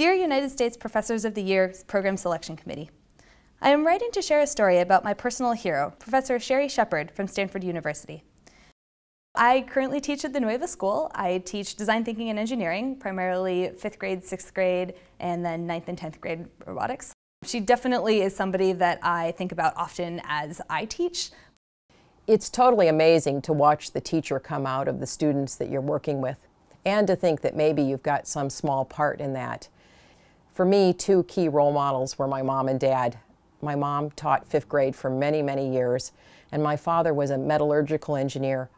Dear United States Professors of the Year Program Selection Committee, I am writing to share a story about my personal hero, Professor Sheri Sheppard from Stanford University. I currently teach at the Nueva School. I teach design thinking and engineering, primarily fifth grade, sixth grade, and then ninth and 10th grade robotics. She definitely is somebody that I think about often as I teach. It's totally amazing to watch the teacher come out of the students that you're working with and to think that maybe you've got some small part in that. For me, two key role models were my mom and dad. My mom taught fifth grade for many, many years, and my father was a metallurgical engineer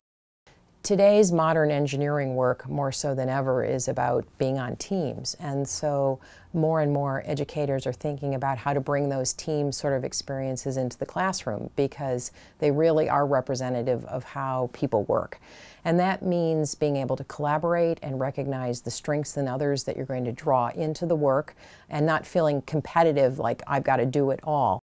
Today's modern engineering work, more so than ever, is about being on teams. And so more and more educators are thinking about how to bring those team sort of experiences into the classroom because they really are representative of how people work. And that means being able to collaborate and recognize the strengths in others that you're going to draw into the work and not feeling competitive like I've got to do it all.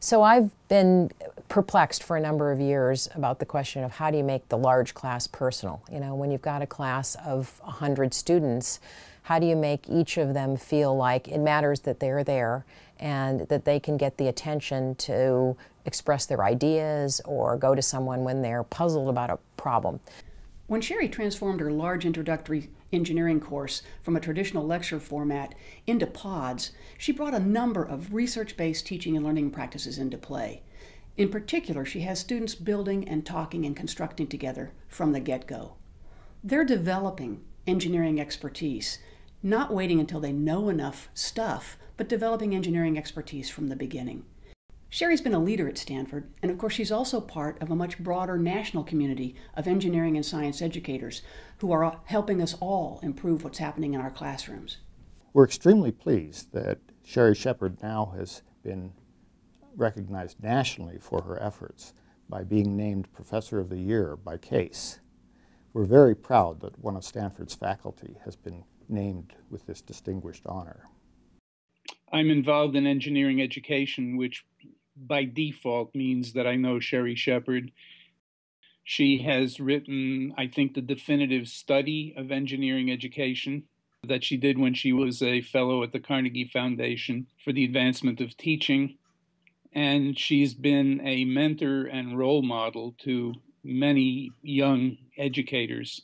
So I've been perplexed for a number of years about the question of how do you make the large class personal? You know, when you've got a class of 100 students, how do you make each of them feel like it matters that they're there and that they can get the attention to express their ideas or go to someone when they're puzzled about a problem? When Sheri transformed her large introductory engineering course from a traditional lecture format into pods, she brought a number of research based teaching and learning practices into play. In particular, she has students building and talking and constructing together from the get go. They're developing engineering expertise, not waiting until they know enough stuff, but developing engineering expertise from the beginning. Sheri's been a leader at Stanford, and of course, she's also part of a much broader national community of engineering and science educators who are helping us all improve what's happening in our classrooms. We're extremely pleased that Sheri Sheppard now has been recognized nationally for her efforts by being named Professor of the Year by CASE. We're very proud that one of Stanford's faculty has been named with this distinguished honor. I'm involved in engineering education, which by default means that I know Sheri Sheppard. She has written, I think, the definitive study of engineering education that she did when she was a fellow at the Carnegie Foundation for the Advancement of Teaching. And she's been a mentor and role model to many young educators.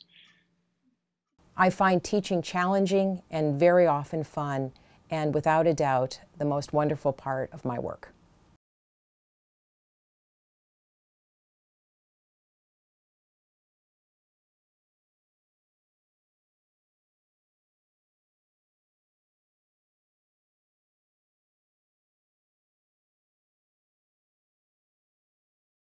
I find teaching challenging and very often fun, and without a doubt, the most wonderful part of my work.